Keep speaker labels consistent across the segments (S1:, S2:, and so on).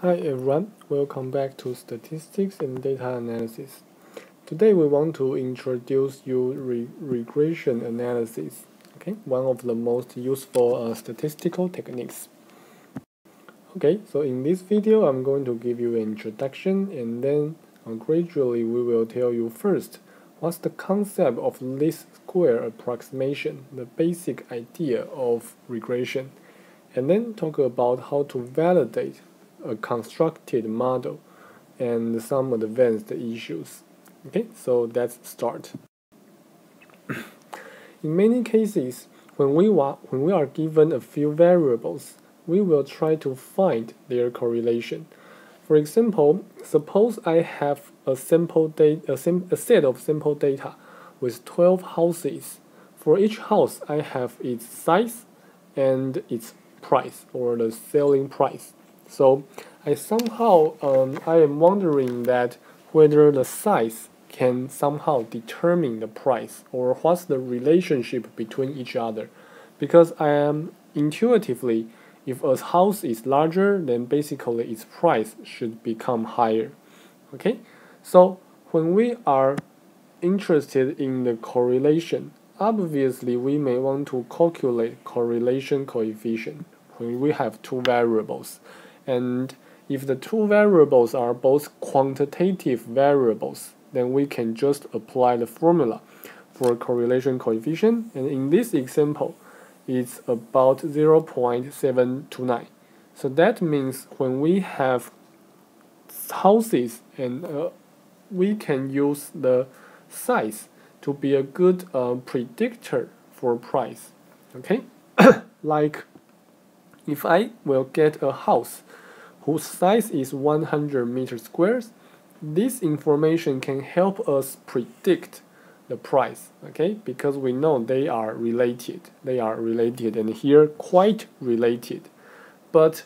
S1: Hi everyone, welcome back to Statistics and Data Analysis. Today we want to introduce you re regression analysis, okay, one of the most useful uh, statistical techniques. Okay, so in this video I'm going to give you an introduction and then uh, gradually we will tell you first what's the concept of least square approximation, the basic idea of regression, and then talk about how to validate a constructed model and some advanced issues. Okay, so let's start. In many cases, when we, when we are given a few variables, we will try to find their correlation. For example, suppose I have a sample data, a, a set of sample data with 12 houses. For each house, I have its size and its price or the selling price. So I somehow um, I am wondering that whether the size can somehow determine the price or what's the relationship between each other. Because I am intuitively if a house is larger then basically its price should become higher. Okay? So when we are interested in the correlation obviously we may want to calculate correlation coefficient when we have two variables and if the two variables are both quantitative variables, then we can just apply the formula for correlation coefficient. And in this example, it's about 0.729. So that means when we have houses and uh, we can use the size to be a good uh, predictor for price. Okay, like if I will get a house whose size is 100 meters squares, this information can help us predict the price, okay? Because we know they are related. They are related and here quite related. But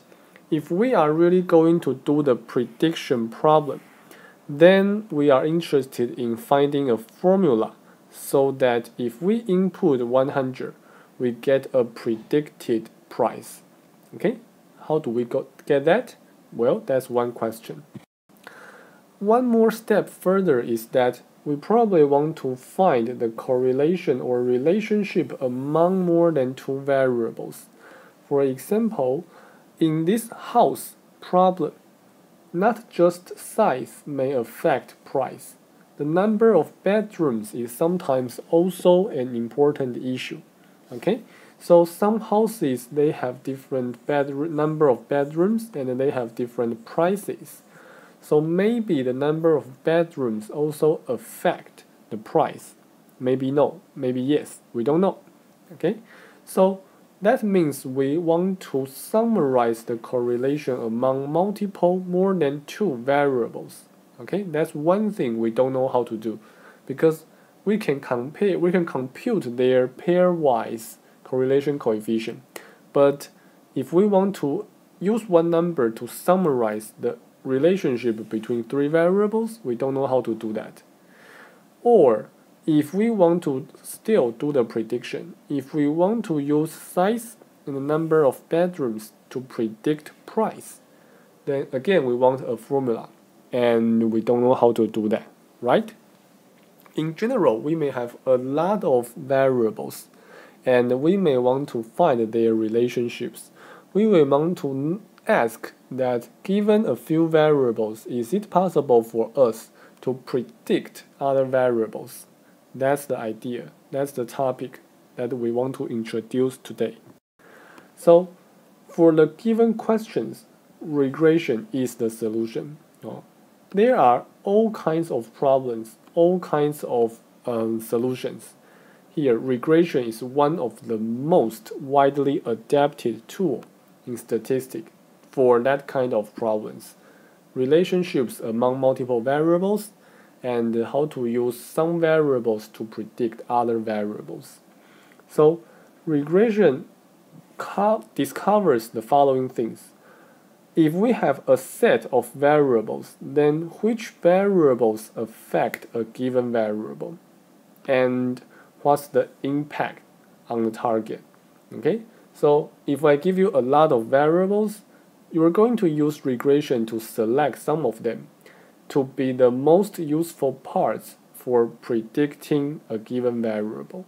S1: if we are really going to do the prediction problem, then we are interested in finding a formula so that if we input 100, we get a predicted price. Okay? How do we go get that? Well, that's one question. One more step further is that we probably want to find the correlation or relationship among more than two variables. For example, in this house problem, not just size may affect price. The number of bedrooms is sometimes also an important issue. Okay? So some houses they have different bedroom number of bedrooms and they have different prices. So maybe the number of bedrooms also affect the price. Maybe no, maybe yes, we don't know. Okay? So that means we want to summarize the correlation among multiple more than two variables. Okay? That's one thing we don't know how to do because we can compare we can compute their pairwise correlation coefficient. But if we want to use one number to summarize the relationship between three variables, we don't know how to do that. Or if we want to still do the prediction, if we want to use size and the number of bedrooms to predict price, then again we want a formula and we don't know how to do that, right? In general, we may have a lot of variables and we may want to find their relationships. We will want to ask that given a few variables, is it possible for us to predict other variables? That's the idea. That's the topic that we want to introduce today. So, for the given questions, regression is the solution. There are all kinds of problems, all kinds of um, solutions. Here, regression is one of the most widely adapted tool in statistics for that kind of problems. Relationships among multiple variables and how to use some variables to predict other variables. So, regression discovers the following things. If we have a set of variables, then which variables affect a given variable? And what's the impact on the target. Okay, so if I give you a lot of variables, you are going to use regression to select some of them to be the most useful parts for predicting a given variable.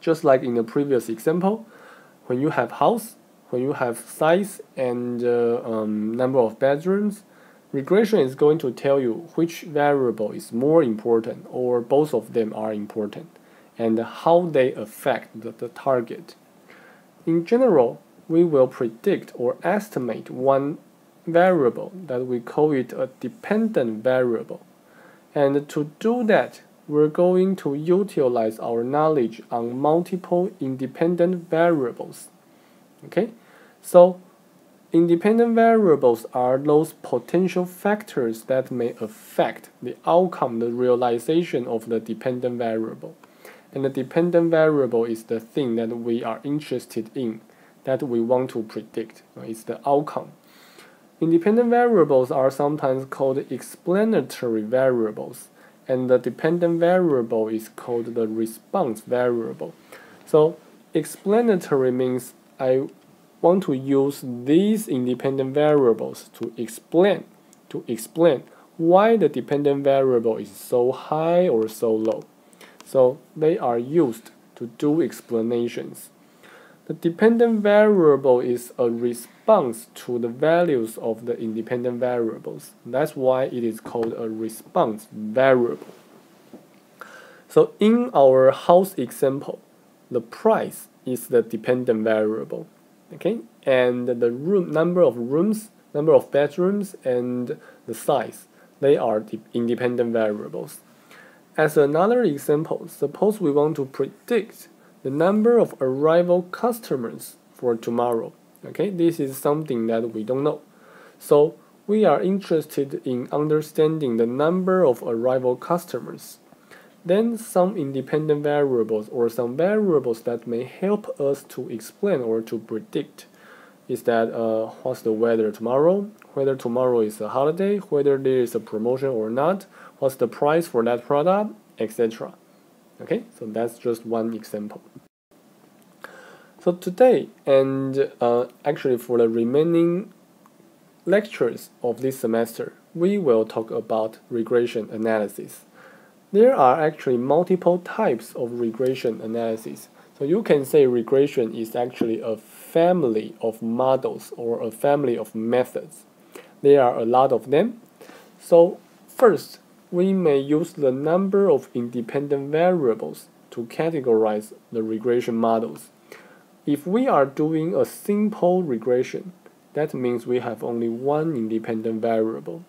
S1: Just like in the previous example, when you have house, when you have size and uh, um, number of bedrooms, regression is going to tell you which variable is more important or both of them are important and how they affect the, the target. In general, we will predict or estimate one variable that we call it a dependent variable. And to do that, we're going to utilize our knowledge on multiple independent variables. Okay, so independent variables are those potential factors that may affect the outcome, the realization of the dependent variable. And the dependent variable is the thing that we are interested in, that we want to predict. Uh, it's the outcome. Independent variables are sometimes called explanatory variables and the dependent variable is called the response variable. So explanatory means I want to use these independent variables to explain to explain why the dependent variable is so high or so low. So they are used to do explanations. The dependent variable is a response to the values of the independent variables. That's why it is called a response variable. So in our house example, the price is the dependent variable. Okay, and the room number of rooms, number of bedrooms, and the size, they are the independent variables. As another example, suppose we want to predict the number of arrival customers for tomorrow. Okay, this is something that we don't know. So we are interested in understanding the number of arrival customers. Then some independent variables or some variables that may help us to explain or to predict is that uh, what's the weather tomorrow, whether tomorrow is a holiday, whether there is a promotion or not, what's the price for that product, etc. Okay, so that's just one example. So today, and uh, actually for the remaining lectures of this semester, we will talk about regression analysis. There are actually multiple types of regression analysis. So you can say regression is actually a family of models or a family of methods. There are a lot of them. So first, we may use the number of independent variables to categorize the regression models. If we are doing a simple regression, that means we have only one independent variable.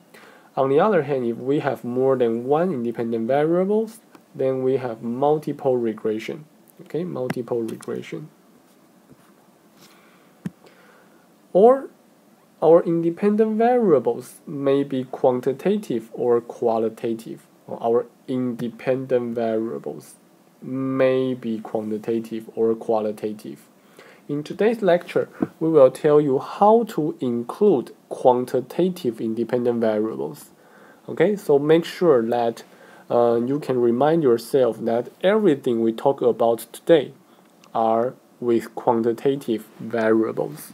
S1: On the other hand, if we have more than one independent variables, then we have multiple regression. Okay, multiple regression. Or our independent variables may be quantitative or qualitative. Our independent variables may be quantitative or qualitative. In today's lecture, we will tell you how to include quantitative independent variables. Okay, so make sure that uh, you can remind yourself that everything we talk about today are with quantitative variables.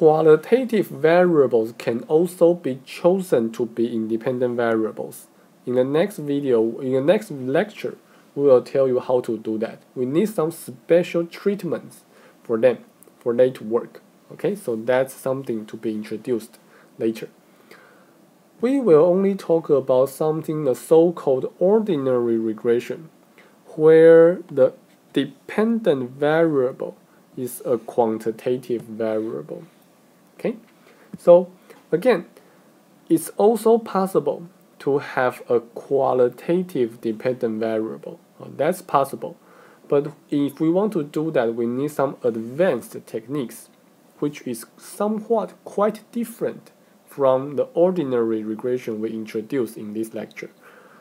S1: Qualitative variables can also be chosen to be independent variables. In the next video, in the next lecture, we will tell you how to do that. We need some special treatments for them, for they to work. Okay, so that's something to be introduced later. We will only talk about something the so-called ordinary regression, where the dependent variable is a quantitative variable. Okay, so again, it's also possible to have a qualitative dependent variable. Uh, that's possible. But if we want to do that, we need some advanced techniques, which is somewhat quite different from the ordinary regression we introduced in this lecture.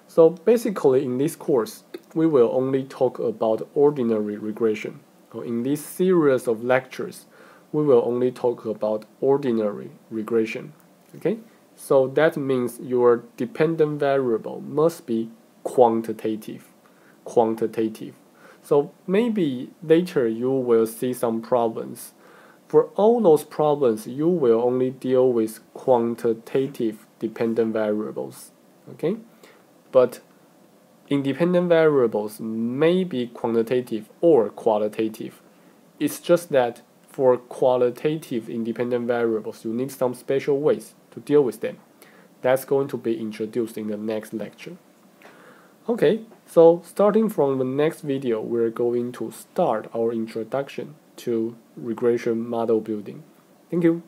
S1: So basically in this course, we will only talk about ordinary regression. Uh, in this series of lectures, we will only talk about ordinary regression. Okay, so that means your dependent variable must be quantitative. Quantitative. So maybe later you will see some problems For all those problems, you will only deal with quantitative dependent variables. Okay? But independent variables may be quantitative or qualitative. It's just that for qualitative independent variables, you need some special ways to deal with them. That's going to be introduced in the next lecture. Okay, so starting from the next video, we're going to start our introduction to regression model building. Thank you.